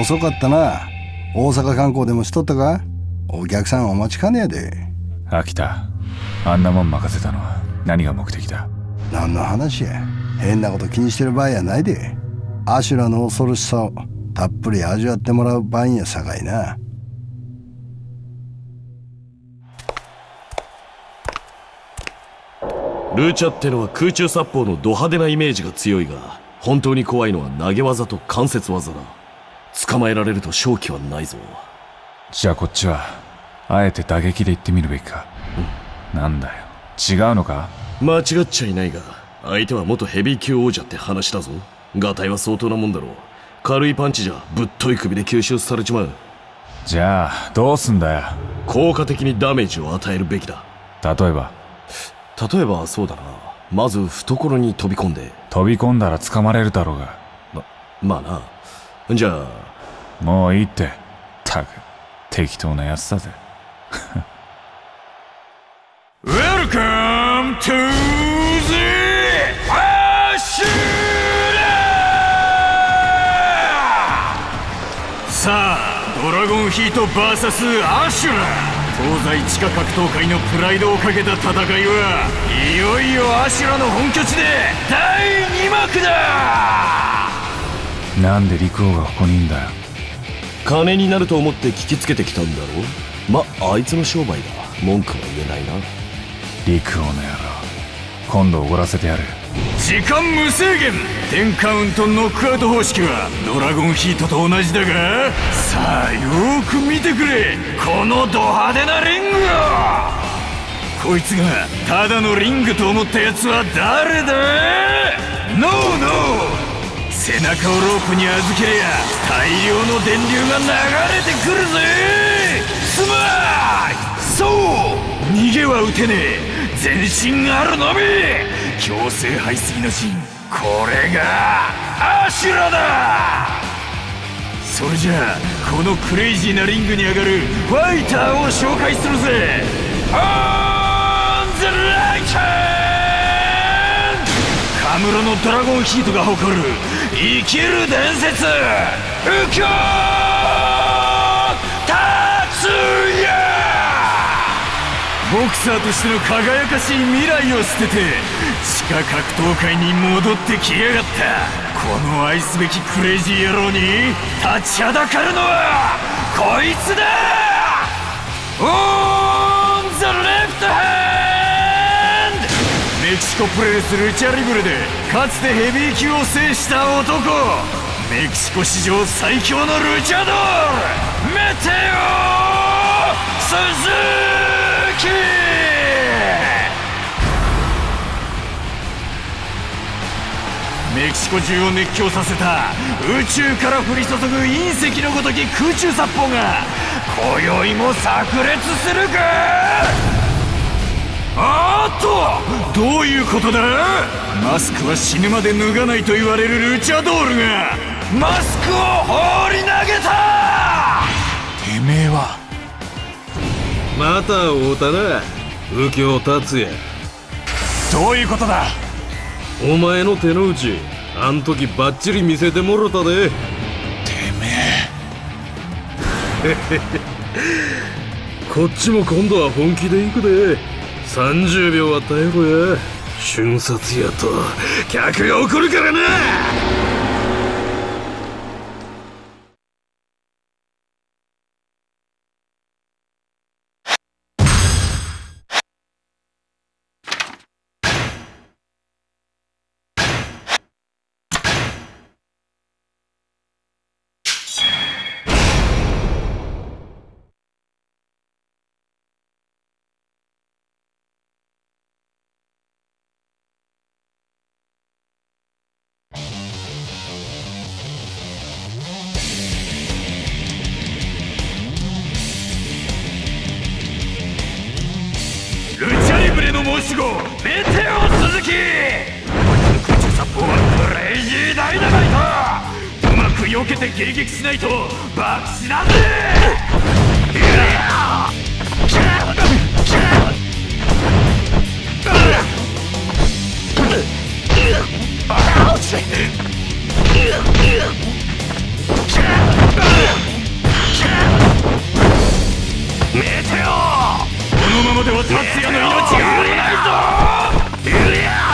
遅かったな。大阪観光でもしとったか？お客さんお待ちかねやで。飽きたあんなもん任せたのは何が目的だ？何の話や。変なこと気にしてる場合やないで。アシュラの恐ろしさをたっぷり味わってもらう番やさかいな。ルーチャってのは空中殺法のド派手なイメージが強いが本当に怖いのは投げ技と関節技だ。捕まえられると勝機はないぞじゃあこっちはあえて打撃で言ってみるべきか、うん、なんだよ。違うのか？間違っちゃいないが相手は元ヘビー級王者って話だぞ。ガタイは相当なもんだろう。軽いパンチじゃぶっとい首で吸収されちまう。じゃあどうすんだよ。効果的にダメージを与えるべきだ。例えば？例えばそうだな。まず懐に飛び込んで。飛び込んだら捕まれるだろうが。ままあな。じゃあ。もういいって。たく適当なやつだぜ。Welcome to the Ashura! さあドラゴンヒート VS アシュラ。東西地下格闘界のプライドをかけた戦いはいよいよアシュラの本拠地で第2幕だ。なんで陸王がここにいんだよ金になると思って聞きつけてきたんだろまあいつの商売だ。文句は言えないな。陸王の野郎今度おごらせてやる。時間無制限。10カウントノックアウト方式はドラゴンヒートと同じだがさあよーく見てくれ。このド派手なリングを。こいつがただのリングと思ったやつは誰だ？ノーノー背中をロープに預けりゃ大量の電流が流れてくるぜ。スマイそう逃げは打てねえ。全身あるのみ。強制排水の陣。これがアシュラだ。それじゃあこのクレイジーなリングに上がるファイターを紹介するぜ。ムロのドラゴンヒートが誇る生きる伝説右京達也。ボクサーとしての輝かしい未来を捨てて地下格闘界に戻ってきやがった。この愛すべきクレイジー野郎に立ちはだかるのはこいつだ! On the left はメキシコプロレスルチャリブレでかつてヘビー級を制した男メキシコ史上最強のルチャドールメテオ鈴木メキシコ中を熱狂させた宇宙から降り注ぐ隕石のごとき空中殺法が今宵も炸裂するかあっとどういうことだ？マスクは死ぬまで脱がないと言われるルチャドールがマスクを放り投げた！てめえは。また会うたな。右京達也。どういうことだ？お前の手の内あん時バッチリ見せてもろたで。てめえ。こっちも今度は本気で行くで30秒は耐えろや。瞬殺やと客が怒るからな。けて迎撃しないと爆死なんで。メテオこのままでは達也の命が危ないぞ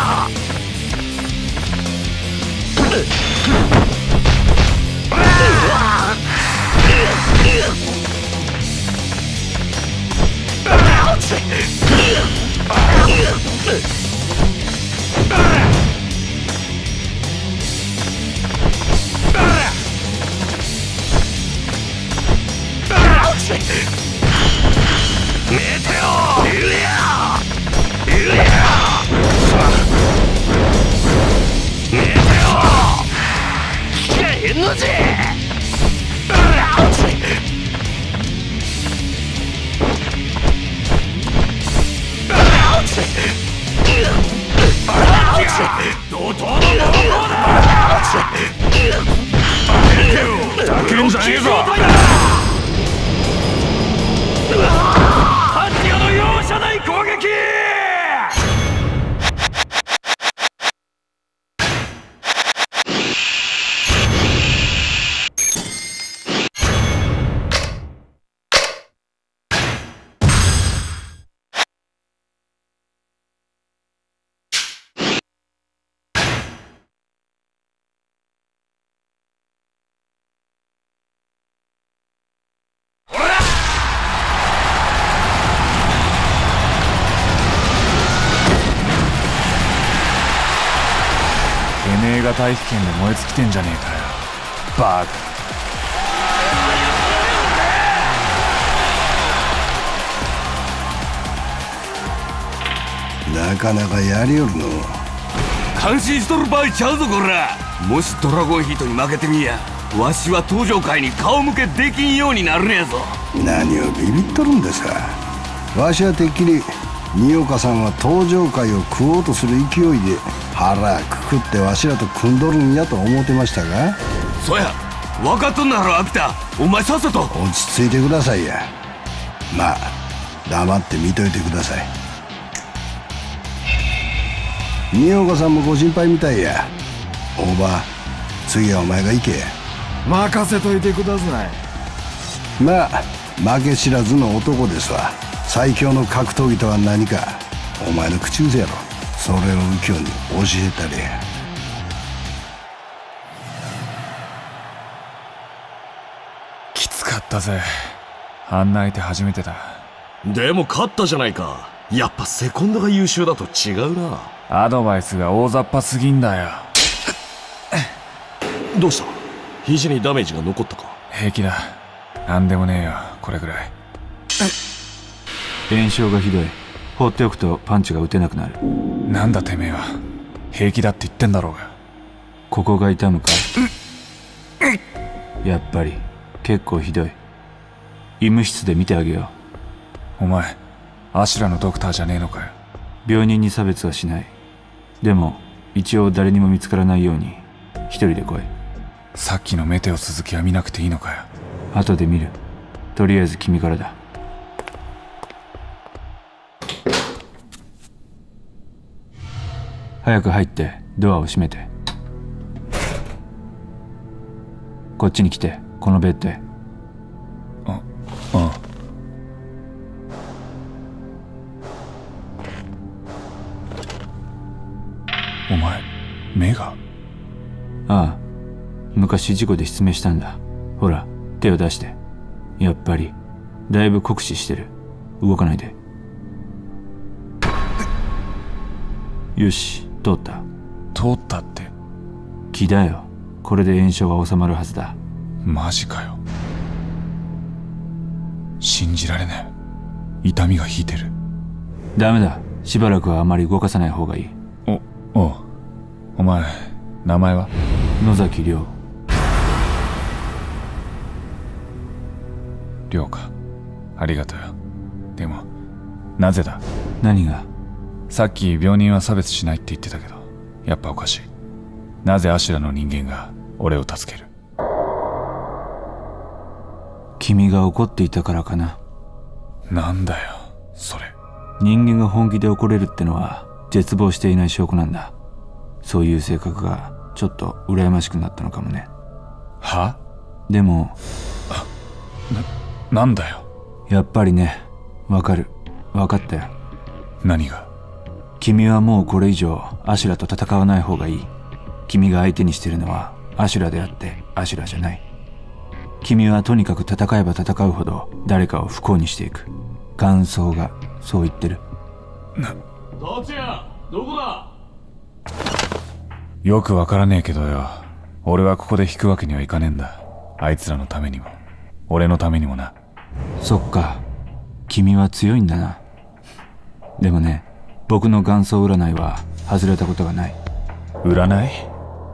が大気圏で燃え尽きてんじゃねえかよ。バカ。なかなかやりよるの。感心しとる場合ちゃうぞこら。もしドラゴンヒートに負けてみやわしは登場界に顔向けできんようになるんやぞ。何をビビっとるんですかわしはてっきり新岡さんは登場界を食おうとする勢いで腹くくってわしらと組んどるんやと思ってましたが。そや。分かっとんなろ秋田お前さっさと。落ち着いてくださいや。まあ黙って見といてください。新岡さんもご心配みたいや。大場次はお前が行け任せといてください。まあ負け知らずの男ですわ最強の格闘技とは何かお前の口癖やろ。それを右京に教えたれやきつかったぜ。あんな相手初めてだ。でも勝ったじゃないか。やっぱセコンドが優秀だと違うな。アドバイスが大雑把すぎんだよ。どうした？肘にダメージが残ったか？平気だ。なんでもねえよ。これぐらい炎症がひどい。放っておくとパンチが打てなくなる。なんだてめえは。平気だって言ってんだろうが。ここが痛むか？やっぱり。結構ひどい。医務室で見てあげよお前アシュラのドクターじゃねえのかよ。う病人に差別はしない。でも一応誰にも見つからないように一人で来い。さっきのメテオ続きは見なくていいのかよ。後で見る。とりあえず君からだ早く入ってドアを閉めて。こっちに来てこのベッドへ。うんお前目が？ああ。昔事故で失明したんだ。ほら手を出して。やっぱりだいぶ酷使してる。動かないで。よし通った？通ったって。気だよ。これで炎症が収まるはずだ。マジかよ。信じられねえ痛みが引いてる。ダメだ。しばらくはあまり動かさない方がいい。おおう。お前名前は？野崎亮。亮か。ありがとうよ。でもなぜだ？何が？さっき病人は差別しないって言ってたけどやっぱおかしい。なぜアシュラの人間が俺を助ける？君が怒っていたからかな。なんだよそれ。人間が本気で怒れるってのは絶望していない証拠なんだ。そういう性格がちょっと羨ましくなったのかもね。は？でもなんだよ。やっぱりねわかる。わかったよ。何が？君はもうこれ以上アシュラと戦わない方がいい。君が相手にしてるのはアシュラであってアシュラじゃない。君はとにかく戦えば戦うほど誰かを不幸にしていく。感想がそう言ってる。達也どこだ？よくわからねえけどよ。俺はここで引くわけにはいかねえんだ。あいつらのためにも。俺のためにもな。そっか。君は強いんだな。でもね僕の元祖占いは外れたことがない。占い？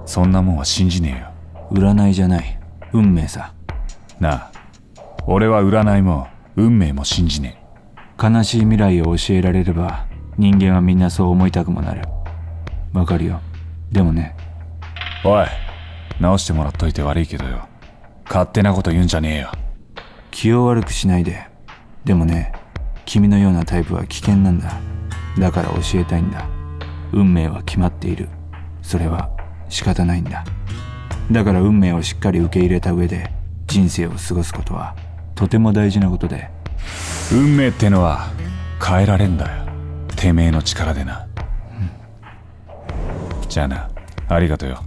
そんなもんは信じねえよ。占いじゃない。運命さ。なあ俺は占いも運命も信じね悲しい未来を教えられれば人間はみんなそう思いたくもなる。わかるよ。でもね。えおい直してもらっといて悪いけどよ。勝手なこと言うんじゃねえよ。気を悪くしないで。でもね君のようなタイプは危険なんだだから教えたいんだ。運命は決まっている。それは仕方ないんだ。だから運命をしっかり受け入れた上で人生を過ごすことはとても大事なことで。運命ってのは変えられんだよ。てめえの力でな、じゃあな。ありがとよ